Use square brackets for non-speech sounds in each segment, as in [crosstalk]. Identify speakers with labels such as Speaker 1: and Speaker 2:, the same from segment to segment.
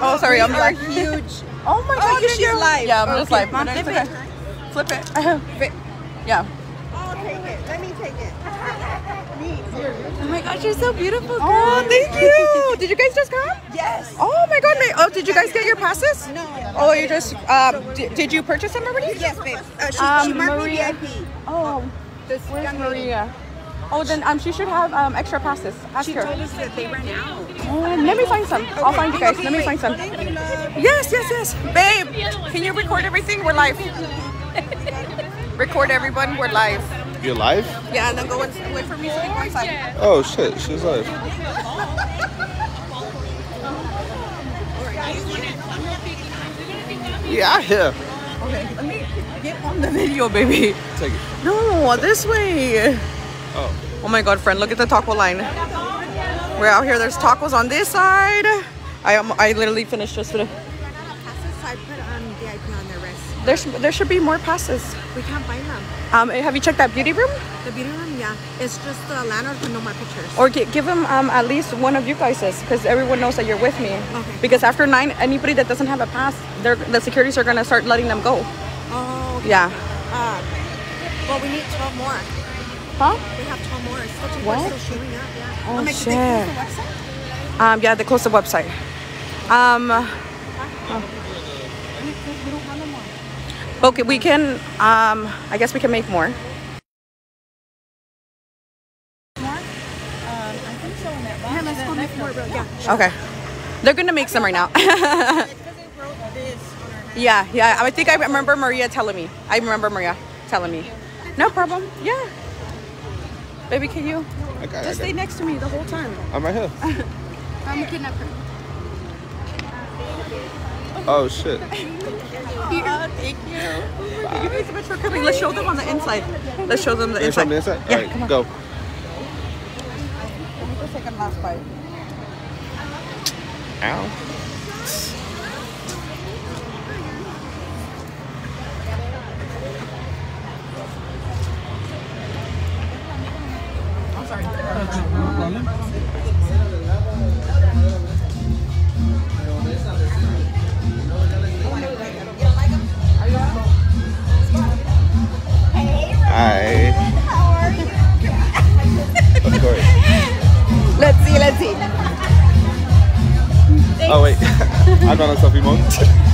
Speaker 1: oh, sorry, I'm like
Speaker 2: huge. [laughs]
Speaker 1: Oh my god,
Speaker 2: yeah, she's
Speaker 1: you're-
Speaker 2: live.
Speaker 1: Yeah, I'm just
Speaker 2: Okay,
Speaker 1: like,
Speaker 2: Mom,
Speaker 1: but it's
Speaker 2: flip
Speaker 1: okay. Flip it. [laughs] yeah.
Speaker 2: I'll take it. Let me take it. [laughs]
Speaker 1: Oh my gosh, you're so beautiful. Girl. Oh, thank you. Did you guys just come?
Speaker 2: Yes.
Speaker 1: Oh my god, ma- oh, did you guys get your passes?
Speaker 2: No.
Speaker 1: Oh, you just, um, did, did you purchase them already?
Speaker 2: Yes, babe. Uh, she,
Speaker 1: Um,
Speaker 2: she marked
Speaker 1: Maria.
Speaker 2: me VIP.
Speaker 1: Oh,
Speaker 2: This
Speaker 1: where's
Speaker 2: young lady.
Speaker 1: Maria? Oh, then um, she should have um extra passes. Ask
Speaker 2: She
Speaker 1: her.
Speaker 2: told us that they ran out.
Speaker 1: Oh, let me find some. I'll find you guys. Let me find some.
Speaker 2: Thank you, love.
Speaker 1: Yes, yes, yes. Babe, can you record everything? We're live. record everyone. We're live.
Speaker 3: You're live?
Speaker 1: Yeah, and then go and wait for me to go inside.
Speaker 3: Oh shit, she's live. Yeah, yeah.
Speaker 1: Okay, let me get on the video, baby.
Speaker 3: Take it.
Speaker 1: No, this way.
Speaker 3: Oh.
Speaker 1: Oh my god, friend, look at the taco line. We're out here. There's tacos on this side. I am. I literally finished just for the.
Speaker 2: Passes, so I put um, VIP on their wrist.
Speaker 1: There, sh- there should be more passes.
Speaker 2: We can't buy them.
Speaker 1: Um, have you checked that beauty room?
Speaker 2: The beauty room, yeah. It's just the landlord with no more pictures.
Speaker 1: Or gi- give them um, at least one of you guys's, because everyone knows that you're with me.
Speaker 2: Okay.
Speaker 1: Because after nine, anybody that doesn't have a pass, they're, the securities are gonna start letting them go.
Speaker 2: Oh, okay.
Speaker 1: Yeah.
Speaker 2: Uh, well, we need 12 more.
Speaker 1: Huh?
Speaker 2: We have 12 more. It's still,
Speaker 1: What?
Speaker 2: Still showing up, yeah.
Speaker 1: Oh,
Speaker 2: my,
Speaker 1: shit.
Speaker 2: They the website?
Speaker 1: Um, yeah, they closed the website. Um, okay, we can. Um, I guess we can make more.
Speaker 2: Yeah, let's make more. Yeah.
Speaker 1: Okay. They're gonna make some right now. [laughs] [laughs] yeah, yeah. I think I remember Maria telling me. I remember Maria telling me. No problem. Yeah. Baby, can you
Speaker 3: I got it. I
Speaker 1: just stay next to me the whole time?
Speaker 3: I'm right here. [laughs]
Speaker 2: I'm a kidnapper.
Speaker 3: Oh shit. [laughs]
Speaker 1: thank you. Thank you so much for coming. Let's show them on the inside. Let's show them the
Speaker 3: show
Speaker 1: inside.
Speaker 3: me the inside?
Speaker 1: Yeah,
Speaker 3: Alright,
Speaker 1: come on.
Speaker 3: go.
Speaker 1: Let me just take a last bite.
Speaker 3: Ow.
Speaker 1: I'm sorry.
Speaker 3: Hi. Of course.
Speaker 1: Let's see. Let's see.
Speaker 3: Oh wait. I'm not on selfie mode. [laughs]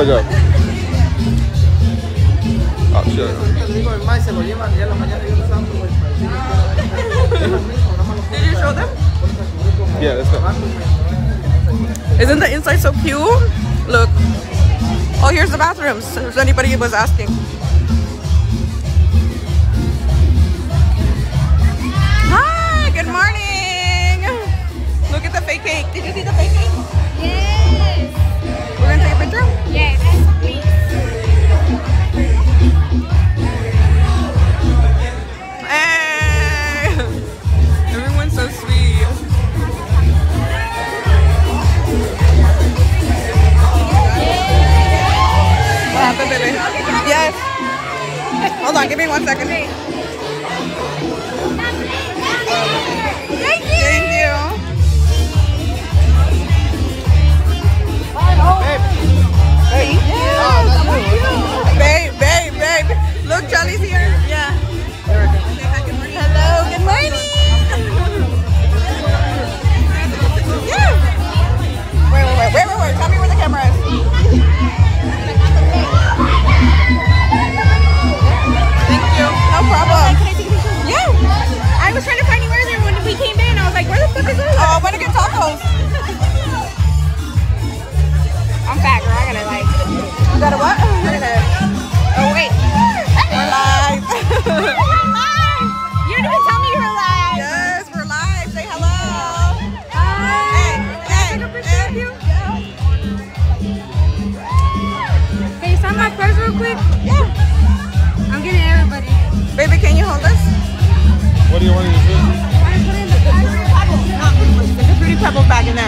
Speaker 3: Hello, logo. Oh shit.
Speaker 1: Did you show them?
Speaker 3: Yeah, let's go.
Speaker 1: Isn't the inside so cute? Look. Oh, here's the bathrooms. If anybody was asking. Hi, good morning. Look at the fake cake. Did you see the fake cake?
Speaker 4: Yes.
Speaker 1: Picture.
Speaker 4: Yes.
Speaker 1: Hey! Everyone's so sweet. What happened, baby? Yes. Hold on, give me one second. Thank you. Babe, babe, babe. Look, Charlie's here. Yeah.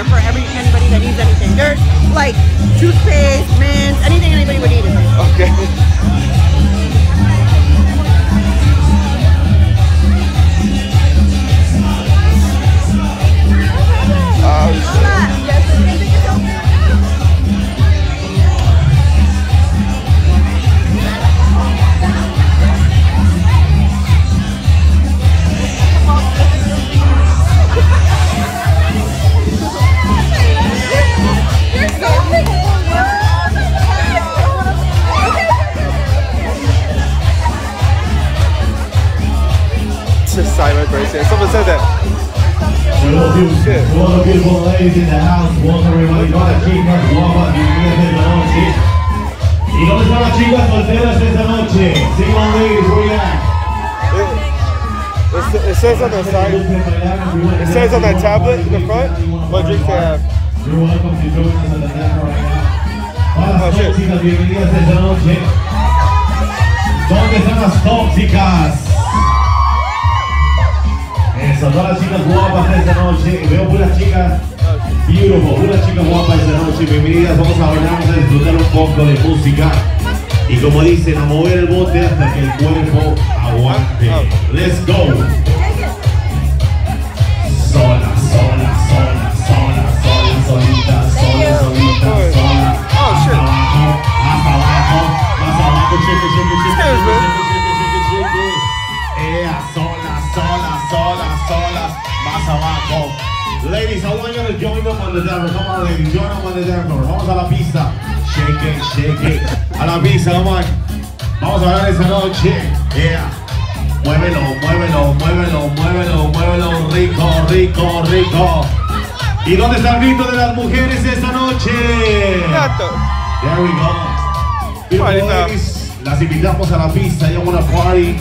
Speaker 1: There for every anybody that needs anything. There's like toothpaste, mints, anything anybody would need.
Speaker 3: Okay.
Speaker 5: Ladies in the house, everybody. Chicas guapas, bienvenidas esta noche. ¿Y dónde están las chicas solteras esta noche? Single ladies, where you at?
Speaker 6: It, it says on the side. It says on that tablet in the front what drinks they have.
Speaker 5: You're welcome to join us on the camera right now. Todas las
Speaker 6: Oh, shit.
Speaker 5: tóxicas, bienvenidas esta noche. ¿Dónde están las tóxicas? Eso, todas las chicas guapas esta noche. Veo puras chicas beautiful, puras chicas guapas esta noche. Bienvenidas, vamos a bailar, vamos a disfrutar un poco de música. Y como dicen, a mover el bote hasta que el cuerpo aguante. Let's go. Sola, sola, sola, sola, sola, solita, sola, solita, sola.
Speaker 6: Oh.
Speaker 5: Más abajo, más abajo, más abajo, cheque, cheque, cheque, cheque, cheque, cheque, cheque. Ea, sola, sola, Ladies, I want you to join them on the dance. Come on, ladies, join them on the dance. Vamos a la pista. Shake it, shake it. A la pista, come on. Vamos a ver esa noche. Yeah. Muévelo, muévelo, muévelo, muévelo, muévelo, rico, rico, rico. ¿Y dónde está el grito de las mujeres esta noche? There we go. Beautiful ladies, las invitamos a la pista. You wanna party?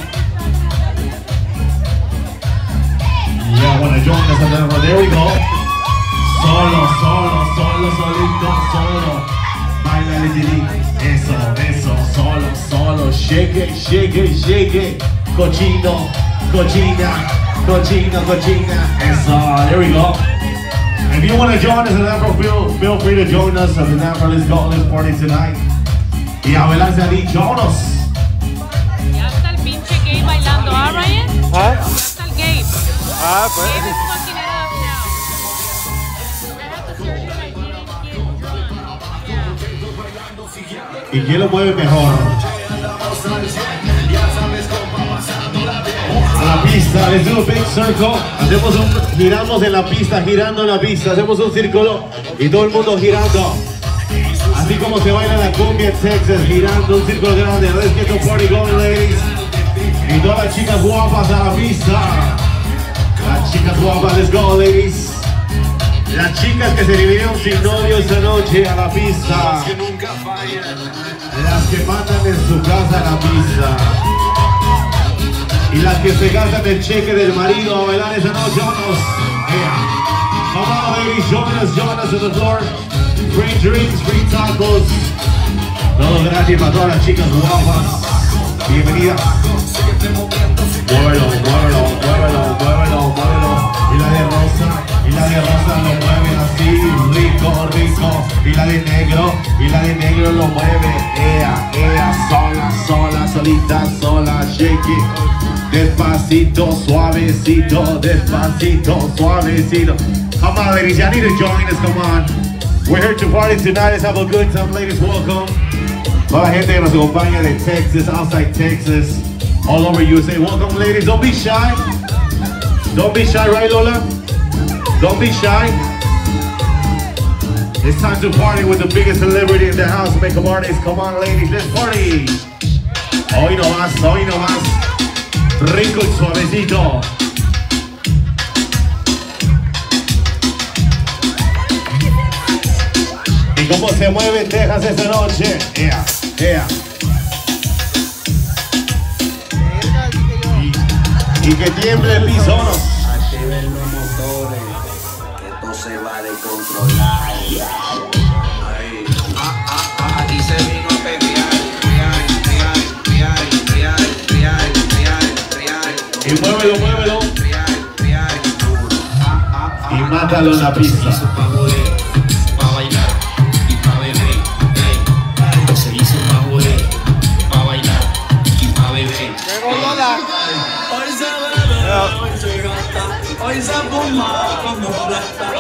Speaker 5: Yeah, wanna join us on the There we go. Solo, solo, solo, solito, solo. Baila Lady Eso, eso, solo, solo. Shake it, shake it, shake it. Cochino, cochina, cochino, cochina. Eso, there we go. If you want to join us at Afro, feel, feel free to join us at the Afro Let's Go Let's Party tonight. Y adelante ahí, jonos.
Speaker 7: Ya está el pinche gay bailando, ¿ah, Ryan?
Speaker 6: Huh? Ah, but
Speaker 7: here.
Speaker 5: ¿Y quién lo mueve mejor? A la pista, let's do a big circle. Hacemos un, giramos en la pista, girando en la pista. Hacemos un círculo y todo el mundo girando. Así como se baila la cumbia en Texas, girando un círculo grande. Let's get the party going, ladies. Y todas las chicas guapas a la pista. Las chicas guapas, let's go, ladies. Las chicas que se dividieron sin novio esta noche a la pista. Las que mandan en su casa a la pista. Y las que se gastan el cheque del marido a bailar esa noche, vamos. Yeah. Come on, ladies, join us, join us on the floor. Free drinks, free tacos. Todo gratis para todas las chicas guapas. Bienvenidas. Muévelo, muévelo, muévelo, muévelo. De rosa lo mueve así, rico, rico. Y la de negro, y la de negro lo mueve. Ea, ea, sola, sola, solita, sola, shake it. Despacito, suavecito, despacito, suavecito. Come on, ladies, y'all need to join us, come on. We're here to party tonight. Let's have a good time, ladies. Welcome. Toda la gente que nos acompaña de Texas, outside Texas, all over USA. Welcome, ladies. Don't be shy. Don't be shy, right, Lola? Don't be shy. It's time to party with the biggest celebrity in the house, makeup artist. Come on, ladies, let's party. Hoy no más, hoy no más. Rico y suavecito. ¿Y cómo se mueve Texas esta noche? Yeah, yeah. Y, y que tiemble el piso, muévelo, muévelo.
Speaker 8: real, real, duro. Ah, ah, ah.
Speaker 5: Y mátalo en la pista.
Speaker 8: Pa' joder, pa' bailar y pa' beber. Ey, se hizo pa' joder, pa' bailar y pa' beber.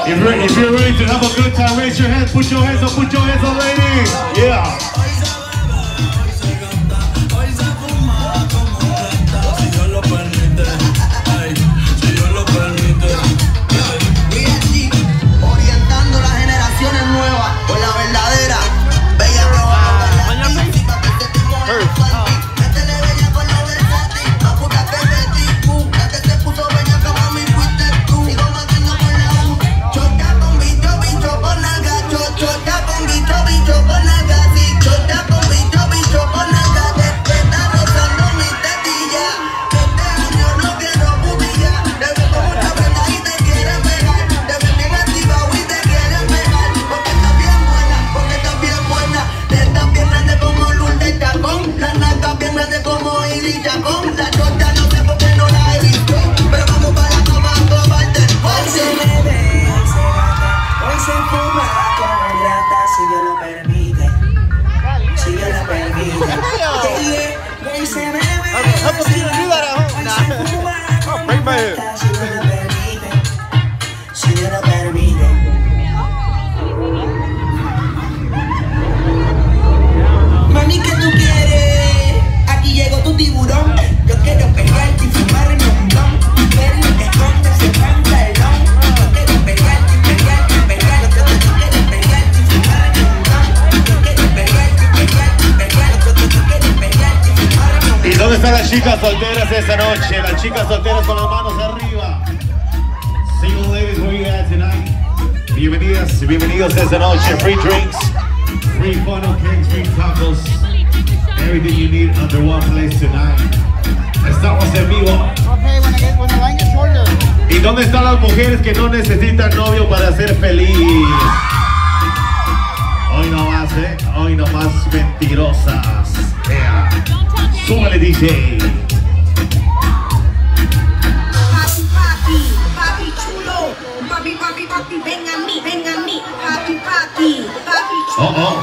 Speaker 5: If you're, if you're ready to have a good time, raise your hands, put your hands up, put your hands up, ladies. Yeah.
Speaker 9: Las
Speaker 5: chicas solteras con las manos arriba. Single ladies, where you at tonight? Bienvenidas, bienvenidos esta noche. Free drinks, free funnel cakes, free tacos. Everything you need under one place tonight. Estamos en vivo. ¿Y dónde están las mujeres que no necesitan novio para ser feliz? Hoy no más, ¿eh? Hoy no más mentirosas. Yeah. Súbale, DJ.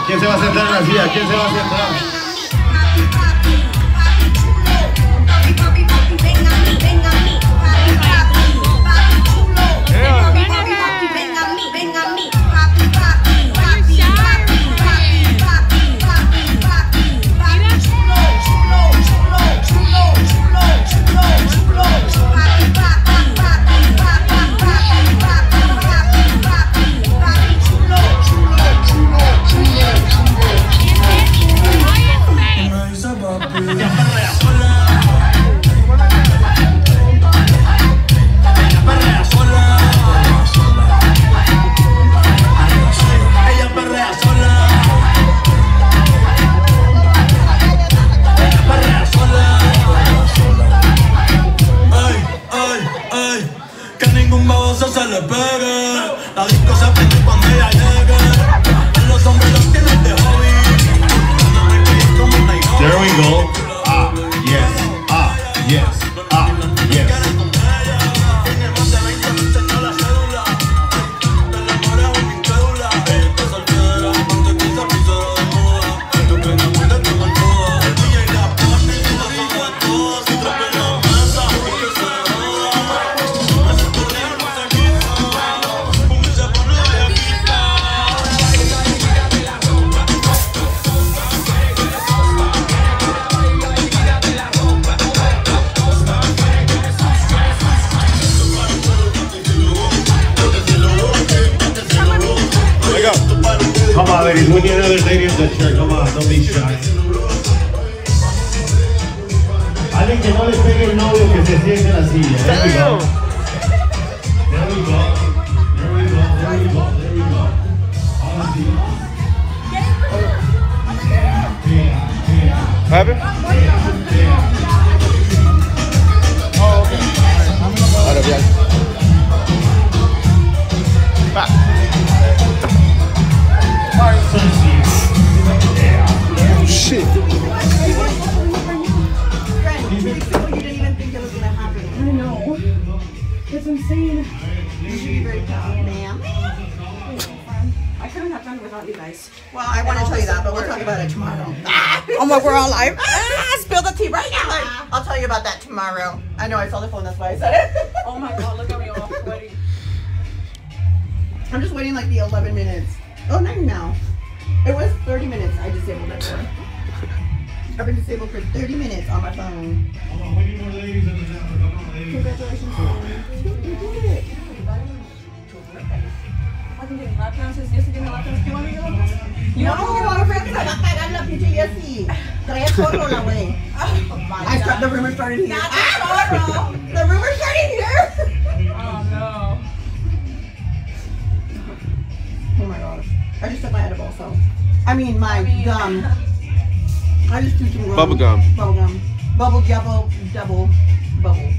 Speaker 5: ¿Quién se va a sentar en? ¿Quién se va a sentar?
Speaker 6: Hola. Hola. Shit.
Speaker 1: I couldn't have done it without you guys.
Speaker 10: Well, I want to tell you that, but we'll talk about it tomorrow.
Speaker 1: Oh my, we're all live. Ah, spill the tea right now.
Speaker 10: I'll tell you about that tomorrow. I know I saw the phone, that's why I said it.
Speaker 1: Oh my god, look at me all sweaty.
Speaker 10: I'm just waiting like the 11 minutes. Oh, not now. It was 30 minutes I disabled it. I've been disabled for 30 minutes on my phone.
Speaker 5: On, Congratulations. You did it. I've been getting lap dances
Speaker 10: yesterday. My lap dances. Do
Speaker 1: you
Speaker 10: want
Speaker 1: me
Speaker 10: to get lap dances? No, no, friends, I. I'm not PTSD. Tres solo la way. [laughs] I start, ah! [laughs] the rumor started here. Not the ah! The rumor started here. I just took my edible, so. I mean, my gum. [laughs] I just took some gum.
Speaker 6: Bubble gum.
Speaker 10: Bubble gum. Bubble double, double, bubble.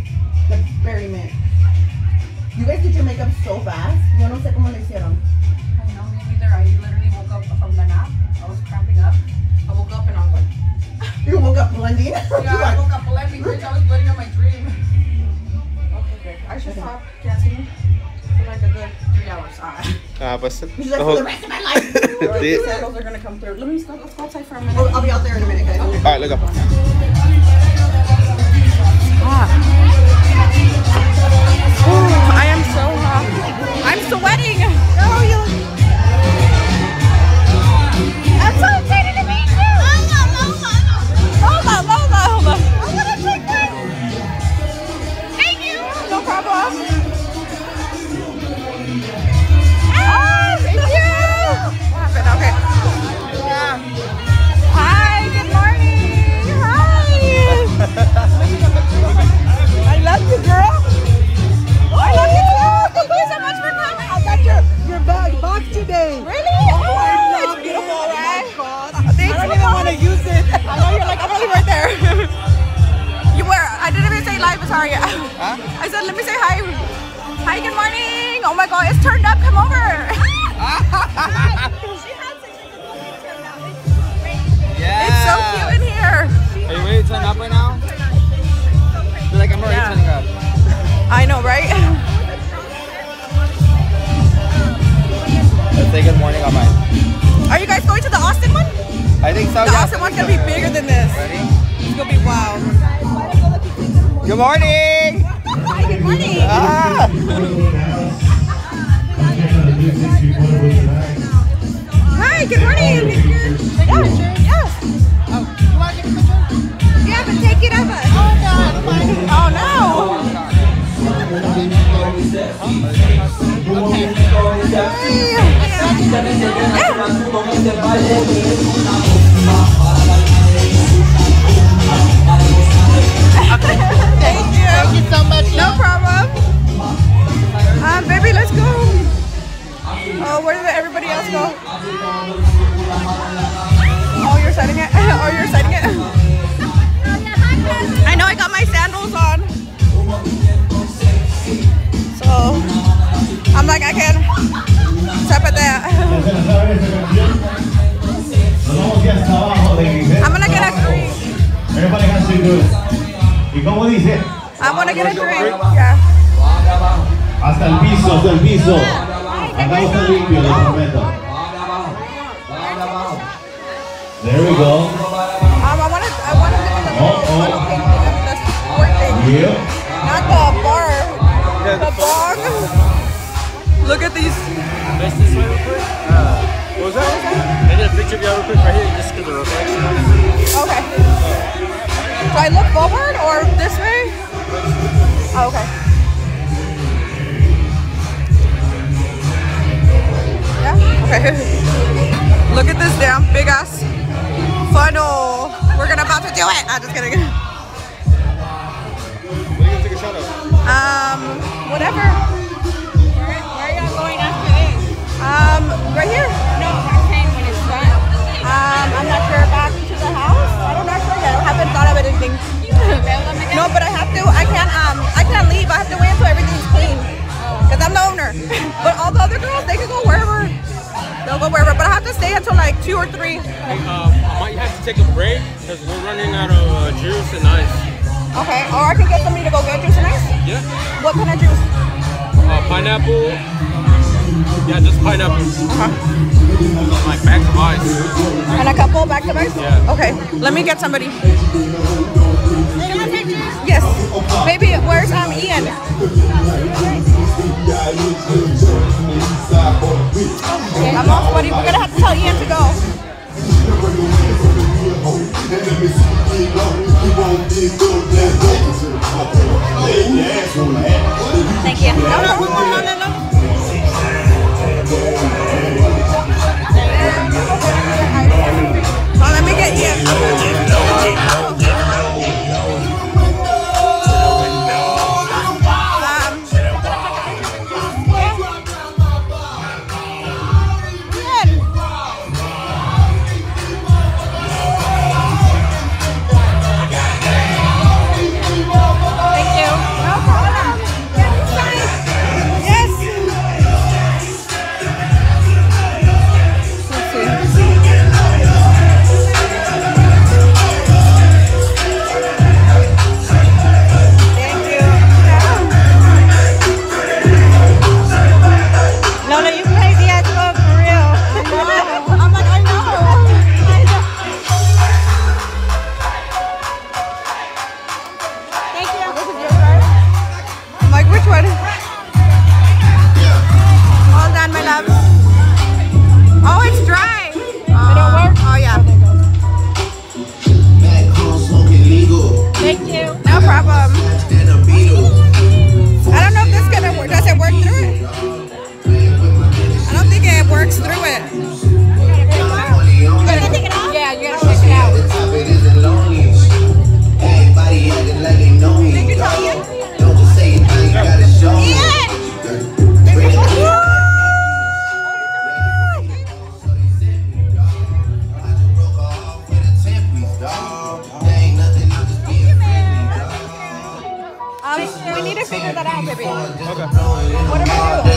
Speaker 10: The berry mint. You guys did your makeup so fast. Yo no sé cómo lo hicieron.
Speaker 1: I know, me neither. I literally woke up from the nap. I was cramping up. I woke up and I was like, [laughs]
Speaker 10: You woke up blending.
Speaker 1: yeah, [laughs] I woke up blending, bitch. I was blending on my dream. Okay, good. I should stop dancing for like a good three hours. Alright.
Speaker 6: Ah. Ah, pues.
Speaker 10: She's
Speaker 6: the
Speaker 10: like, for
Speaker 6: whole-
Speaker 10: the rest of my life. [laughs]
Speaker 6: The-
Speaker 1: Circles are gonna come through. Let me go, let's go outside for a minute.
Speaker 10: I'll, I'll be out there in a minute, guys.
Speaker 6: All right, let go.
Speaker 1: Hi, good morning. Oh my God, it's turned up. Come over. [laughs] yeah. It's so cute in here.
Speaker 11: Are you ready to turn up right now? I feel like I'm already
Speaker 1: Yeah.
Speaker 11: turning up.
Speaker 1: I know, right?
Speaker 11: Let's say good morning on mine.
Speaker 1: Are you guys going to the Austin one?
Speaker 11: I think so.
Speaker 1: The
Speaker 11: yeah.
Speaker 1: Austin one's gonna be bigger than this.
Speaker 11: Ready?
Speaker 1: It's gonna be wild.
Speaker 11: Good morning.
Speaker 1: Hi, good morning.
Speaker 11: Ah.
Speaker 1: Hi, good morning. Yeah, yes. Yeah, but take it of us. Oh no. You. Thank you so much. No problem. Um, baby, let's go. Oh, where did everybody else go? Oh, you're setting it. [laughs] Oh, you're setting it. I know I got my sandals on. So I'm like I can tap at that.
Speaker 5: Nos vamos aquí hasta abajo, ladies.
Speaker 1: I'm gonna get a drink.
Speaker 5: Everybody has to do it. ¿Y cómo dice?
Speaker 1: I'm gonna get a drink. Yeah.
Speaker 5: Hasta el piso, hasta el piso. Acá está limpio, les prometo. There we go.
Speaker 1: Um, I wanna I wanna look at the
Speaker 5: Oh, oh.
Speaker 1: funnel thing, the sport thing.
Speaker 5: Yeah.
Speaker 1: Not the bar. The bong. Look at these.
Speaker 6: Nice this way real quick. Uh, what was that? I did a picture of y'all real quick right here just because the reflection.
Speaker 1: Okay. So I look forward or this way? Oh, okay. Yeah? Okay. [laughs] Look at this damn big ass funnel. We're gonna about to do it. I'm just kidding.
Speaker 6: What are you gonna take a shot of?
Speaker 1: Um, whatever.
Speaker 4: Where, where are y'all going after this?
Speaker 1: Um, right here.
Speaker 4: No, I'm saying when it's done.
Speaker 1: Um, I'm not sure back to the house. I don't know. I haven't thought of anything. Two or three.
Speaker 6: Uh, I might have to take a break because we're running out of uh, juice and ice.
Speaker 1: Okay. Or I can get somebody to go get juice and ice.
Speaker 6: Yeah.
Speaker 1: What kind of juice?
Speaker 6: Uh, pineapple. Yeah, just pineapple. Uh-huh. Like back of ice.
Speaker 1: And a couple back to back.
Speaker 6: Yeah.
Speaker 1: Okay. Let me get somebody. Yes. Baby, where's um Ian? I'm off, buddy. We're gonna have to tell Ian to go. Thank figure that out, baby.
Speaker 12: Okay. What am I doing?